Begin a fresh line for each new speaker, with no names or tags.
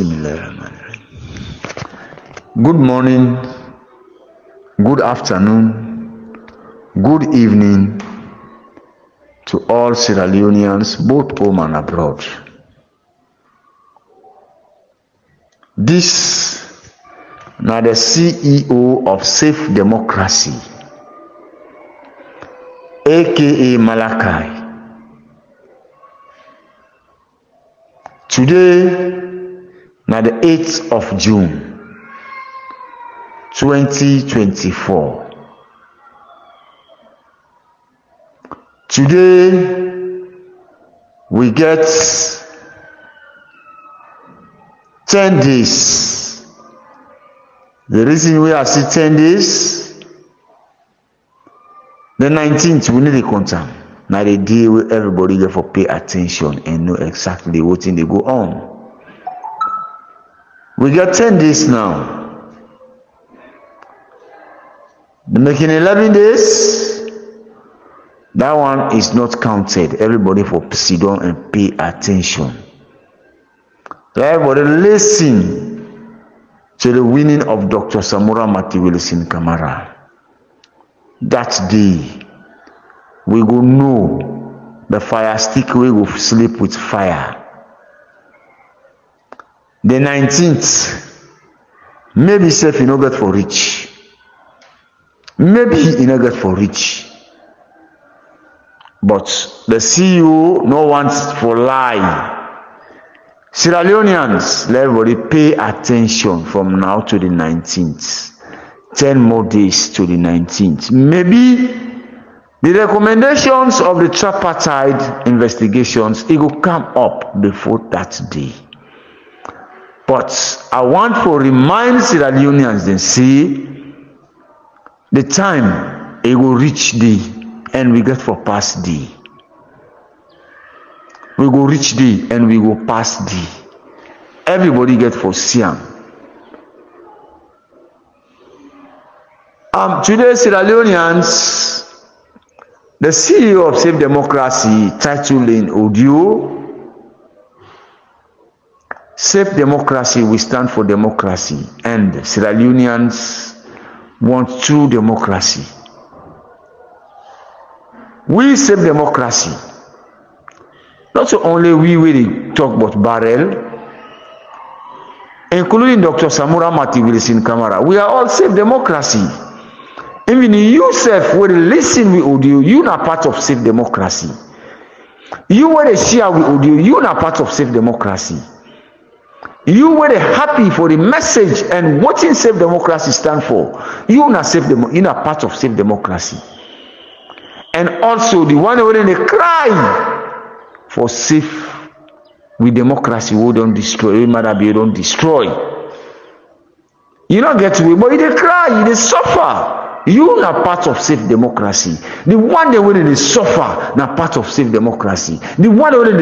Bismillahirrahmanirrahim. Good morning, good afternoon, good evening to all Sierra Leoneans, both home and abroad. This now the CEO of Save Democracy, aka Malakai. Today na the 8th of June 2024. Today we get 10 days. The reason we are still 10 days, the 19th we need count am. Na the day wey everybody get for pay attention and know exactly wetin dey go on. We got 10 days now. The making 11 days, that one is not counted. Everybody for sit down and pay attention. Everybody listen to the winning of Dr. Samura Mati Wilson Kamara. That day, we go know the fire stick we go sleep with fire. The 19th, maybe sef e no get for reach. Maybe e no get for reach. But the CEO no want for lie. Sierra Leoneans, let everybody pay attention from now to the 19th. 10 more days to the 19th. Maybe the recommendations of the tripartite investigations it will come up before that day. But I want to remind Sierra Leoneans then see the time it will reach day and we get for past day. We go reach day and we go pass day. Everybody get for see am. Um, today Sierra Leoneans, the CEO of Save Democracy, Titulen Audio, Save Democracy, we stand for democracy, and Sierra Leoneans want true democracy. We Save Democracy, not only we will talk about barrel, including Dr. Samura Mati Wilson Kamara, we are all Save Democracy. Even you self will listen with audio, you na part of Save Democracy. You were share with audio, you na part of Save Democracy. You were happy for the message and watching Safe Democracy stand for. You na safe demo, you na part of Safe Democracy. And also the one where they cry for safe with democracy we don't destroy, we matter be don't destroy. You don't get away, but you dey cry, you dey suffer. You na part of safe democracy. The one wey dey suffer na part of safe democracy. The one wey dey